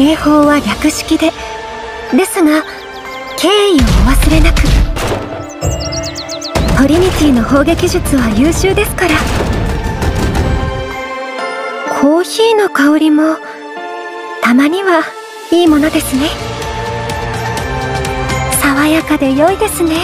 礼法は略式で。ですが敬意をお忘れなく。トリニティの砲撃術は優秀ですから。コーヒーの香りもたまにはいいものですね。爽やかで良いですね。